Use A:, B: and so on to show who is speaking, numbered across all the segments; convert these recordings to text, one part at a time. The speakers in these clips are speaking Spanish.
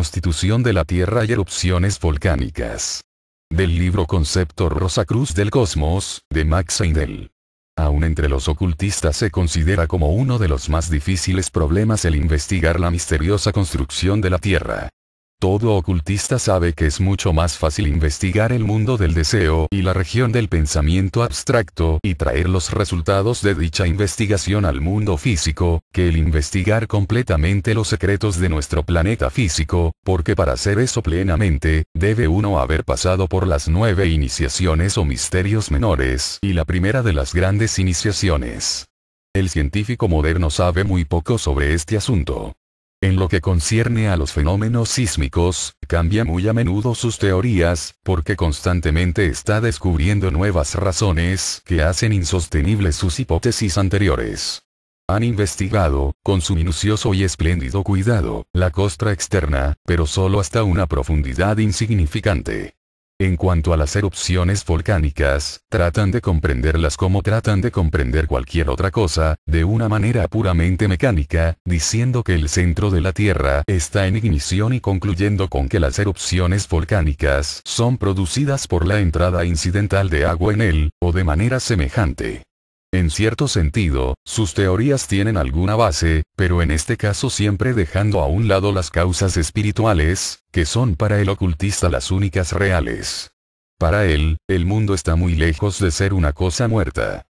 A: constitución de la Tierra y erupciones volcánicas. Del libro Concepto Rosacruz del Cosmos, de Max Heindel. Aún entre los ocultistas se considera como uno de los más difíciles problemas el investigar la misteriosa construcción de la Tierra. Todo ocultista sabe que es mucho más fácil investigar el mundo del deseo y la región del pensamiento abstracto y traer los resultados de dicha investigación al mundo físico, que el investigar completamente los secretos de nuestro planeta físico, porque para hacer eso plenamente, debe uno haber pasado por las nueve iniciaciones o misterios menores y la primera de las grandes iniciaciones. El científico moderno sabe muy poco sobre este asunto. En lo que concierne a los fenómenos sísmicos, cambia muy a menudo sus teorías, porque constantemente está descubriendo nuevas razones que hacen insostenibles sus hipótesis anteriores. Han investigado, con su minucioso y espléndido cuidado, la costra externa, pero solo hasta una profundidad insignificante. En cuanto a las erupciones volcánicas, tratan de comprenderlas como tratan de comprender cualquier otra cosa, de una manera puramente mecánica, diciendo que el centro de la Tierra está en ignición y concluyendo con que las erupciones volcánicas son producidas por la entrada incidental de agua en él, o de manera semejante. En cierto sentido, sus teorías tienen alguna base, pero en este caso siempre dejando a un lado las causas espirituales, que son para el ocultista las únicas reales. Para él, el mundo está muy lejos de ser una cosa muerta.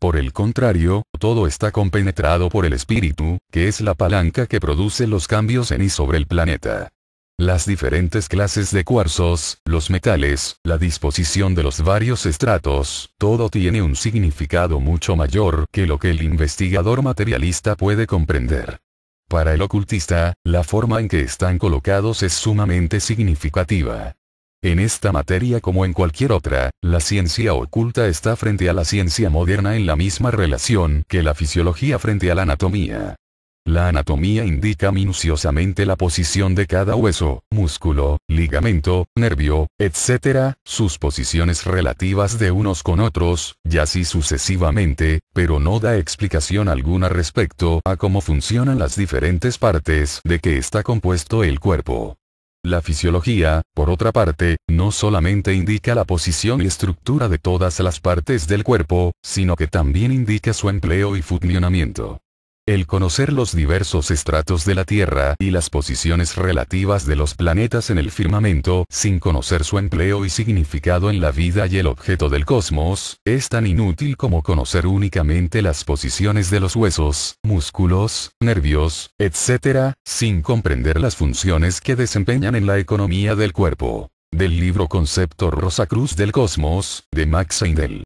A: Por el contrario, todo está compenetrado por el espíritu, que es la palanca que produce los cambios en y sobre el planeta. Las diferentes clases de cuarzos, los metales, la disposición de los varios estratos, todo tiene un significado mucho mayor que lo que el investigador materialista puede comprender. Para el ocultista, la forma en que están colocados es sumamente significativa. En esta materia como en cualquier otra, la ciencia oculta está frente a la ciencia moderna en la misma relación que la fisiología frente a la anatomía. La anatomía indica minuciosamente la posición de cada hueso, músculo, ligamento, nervio, etc., sus posiciones relativas de unos con otros, y así sucesivamente, pero no da explicación alguna respecto a cómo funcionan las diferentes partes de que está compuesto el cuerpo. La fisiología, por otra parte, no solamente indica la posición y estructura de todas las partes del cuerpo, sino que también indica su empleo y funcionamiento. El conocer los diversos estratos de la Tierra y las posiciones relativas de los planetas en el firmamento, sin conocer su empleo y significado en la vida y el objeto del cosmos, es tan inútil como conocer únicamente las posiciones de los huesos, músculos, nervios, etc., sin comprender las funciones que desempeñan en la economía del cuerpo. Del libro Concepto Rosacruz del Cosmos, de Max Heindel.